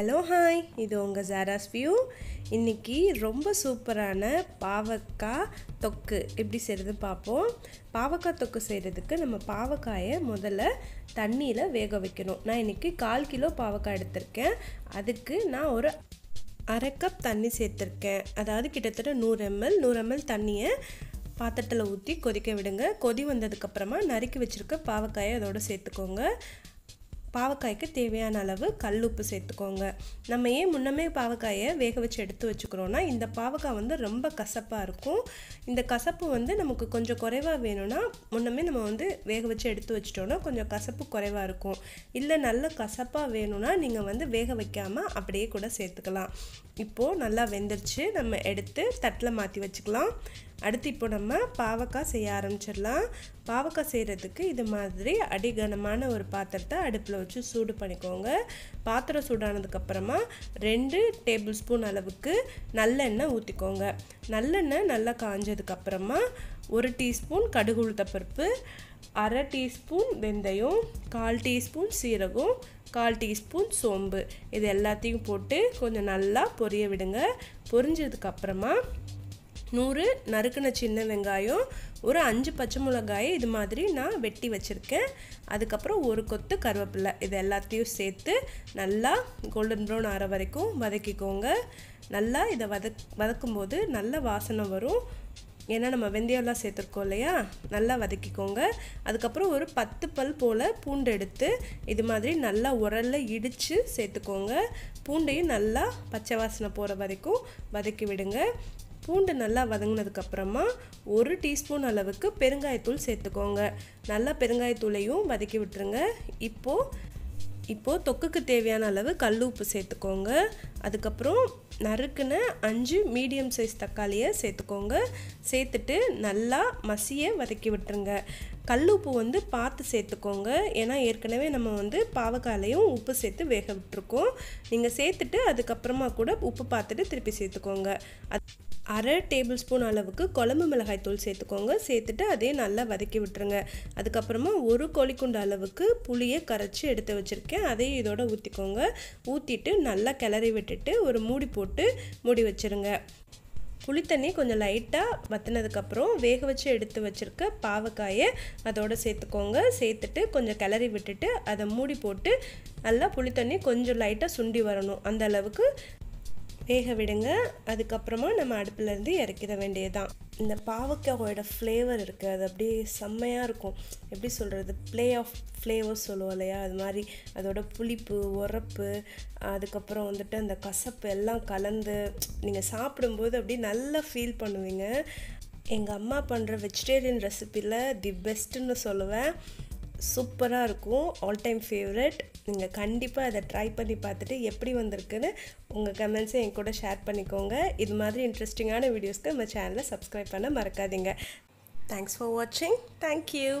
Hello hi இது உங்கள் Zara's view இன்றைக்கி ரொம்ப சூப்பரான பாவக்காய் தொக்கு. எப்படி செய்கிறது பார்ப்போம் பாவக்காய் தொக்கு செய்கிறதுக்கு நம்ம பாவக்காயை முதல்ல தண்ணியில் வேக வைக்கணும். நான் இன்றைக்கி கால் கிலோ பாவக்காய் எடுத்திருக்கேன். அதுக்கு நான் ஒரு அரை கப் தண்ணி சேர்த்துருக்கேன். அதாவது கிட்டத்தட்ட நூறு எம்எல் நூறு எம்எல் தண்ணியை பாத்திரத்தில் ஊற்றி கொதிக்க விடுங்க. கொதி வந்ததுக்கப்புறமா நறுக்கி வச்சுருக்க பாவக்காயை அதோடு சேர்த்துக்கோங்க. பாவக்காய்க்கு தேவையான அளவு கல் உப்பு சேர்த்துக்கோங்க. நம்ம ஏன் முன்னமே பாவக்காயை வேக வச்சு எடுத்து வச்சுக்கிறோன்னா இந்த பாவக்காய் வந்து ரொம்ப கசப்பாக இருக்கும். இந்த கசப்பு வந்து நமக்கு கொஞ்சம் குறைவாக வேணும்னா முன்னமே நம்ம வந்து வேக வச்சு எடுத்து வச்சிட்டோன்னா கொஞ்சம் கசப்பு குறைவாக இருக்கும். இல்லை நல்ல கசப்பாக வேணும்னா நீங்கள் வந்து வேக வைக்காமல் அப்படியே கூட சேர்த்துக்கலாம். இப்போது நல்லா வெந்துருச்சு. நம்ம எடுத்து தட்டில் மாற்றி வச்சுக்கலாம். அடுத்து இப்போ நம்ம பாவக்காய் செய்ய ஆரம்பிச்சிடலாம். பாவக்காய் செய்கிறதுக்கு இது மாதிரி அடிகனமான ஒரு பாத்திரத்தை அடுப்பில் வச்சு சூடு பண்ணிக்கோங்க. பாத்திரம் சூடானதுக்கப்புறமா ரெண்டு டேபிள் ஸ்பூன் அளவுக்கு நல்லெண்ணெய் ஊற்றிக்கோங்க நல்லெண்ணெய் நல்லா காஞ்சதுக்கப்புறமா ஒரு டீஸ்பூன் கடுகு உளுத்தப்பருப்பு அரை டீஸ்பூன் வெந்தயம் கால் டீஸ்பூன் சீரகம் கால் டீஸ்பூன் சோம்பு. இது எல்லாத்தையும் போட்டு கொஞ்சம் நல்லா பொரிய விடுங்க. பொரிஞ்சதுக்கப்புறமா நூறு நறுக்கின சின்ன வெங்காயம் ஒரு அஞ்சு பச்சை மிளகாயை இது மாதிரி நான் வெட்டி வச்சுருக்கேன். அதுக்கப்புறம் ஒரு கொத்து கருவேப்பிலை. இது எல்லாத்தையும் சேர்த்து நல்லா கோல்டன் ப்ரௌன் ஆற வரைக்கும் வதக்கிக்கோங்க. நல்லா இதை வதக் வதக்கும்போது நல்ல வாசனை வரும். ஏன்னா நம்ம வெந்தயம்லாம் சேர்த்துருக்கோம் இல்லையா? நல்லா வதக்கிக்கோங்க. அதுக்கப்புறம் ஒரு பத்து பல் போல் பூண்டு எடுத்து இது மாதிரி நல்லா உரலில் இடித்து சேர்த்துக்கோங்க. பூண்டையும் நல்லா பச்சை வாசனை போகிற வரைக்கும் வதக்கி விடுங்க. பூண்டு நல்லா வதங்கினதுக்கப்புறமா ஒரு டீஸ்பூன் அளவுக்கு பெருங்காயத்தூள் சேர்த்துக்கோங்க. நல்லா பெருங்காயத்தூளையும் வதக்கி விட்டுருங்க. இப்போது இப்போது தொக்குக்கு தேவையான அளவு கல் உப்பு சேர்த்துக்கோங்க. அதுக்கப்புறம் நறுக்குன அஞ்சு மீடியம் சைஸ் தக்காளியை சேர்த்துக்கோங்க. சேர்த்துட்டு நல்லா மசிய வதக்கி விட்டுருங்க. கல் வந்து பார்த்து சேர்த்துக்கோங்க. ஏன்னா ஏற்கனவே நம்ம வந்து பாவக்காலையும் உப்பு சேர்த்து வேக விட்டுருக்கோம். நீங்கள் சேர்த்துட்டு அதுக்கப்புறமா கூட உப்பு பார்த்துட்டு திருப்பி சேர்த்துக்கோங்க. அது அரை டேபிள் ஸ்பூன் அளவுக்கு குழம்பு மிளகாய் தூள் சேர்த்துக்கோங்க. சேர்த்துட்டு அதையும் நல்லா வதக்கி விட்டுருங்க. அதுக்கப்புறமா ஒரு கோழிக்குண்டு அளவுக்கு புளியை கரைச்சி எடுத்து வச்சுருக்கேன். அதையும் இதோட ஊற்றிக்கோங்க ஊற்றிட்டு நல்லா கிளறி விட்டுட்டு ஒரு மூடி போட்டு மூடி வச்சுருங்க. புளித்தண்ணி கொஞ்சம் லைட்டாக வற்றினதுக்கப்புறம் வேக வச்சு எடுத்து வச்சுருக்க பாவக்காயை அதோடு சேர்த்துக்கோங்க. சேர்த்துட்டு கொஞ்சம் கிளறி விட்டுட்டு அதை மூடி போட்டு நல்லா புளித்தண்ணி கொஞ்சம் லைட்டாக சுண்டி வரணும். அந்த அளவுக்கு வேக விடுங்க. அதுக்கப்புறமா நம்ம அடுப்புலேருந்து இறக்கிட வேண்டியதுதான். இந்த பாவக்காயோட ஃப்ளேவர் இருக்குது அது அப்படியே செம்மையாக இருக்கும். எப்படி சொல்கிறது ப்ளே ஆஃப் ஃப்ளேவர் சொல்லுவோம் இல்லையா? அது மாதிரி அதோட புளிப்பு உரப்பு அதுக்கப்புறம் வந்துட்டு அந்த கசப்பு எல்லாம் கலந்து நீங்கள் சாப்பிடும்போது அப்படியே நல்லா ஃபீல் பண்ணுவீங்க. எங்கள் அம்மா பண்ணுற வெஜிடேரியன் ரெசிப்பியில் தி பெஸ்ட்டுன்னு சொல்லுவேன். சூப்பராக இருக்கும் ஆல் டைம் ஃபேவரட் நீங்கள் கண்டிப்பாக அதை ட்ரை பண்ணி பார்த்துட்டு எப்படி வந்திருக்குன்னு உங்கள் கமெண்ட்ஸை என் கூட ஷேர் பண்ணிக்கோங்க. இது மாதிரி இன்ட்ரெஸ்டிங்கான வீடியோஸ்க்கு நம்ம சேனலை சப்ஸ்கிரைப் பண்ண மறக்காதீங்க. தேங்க்ஸ் ஃபார் வாட்சிங் தேங்க்யூ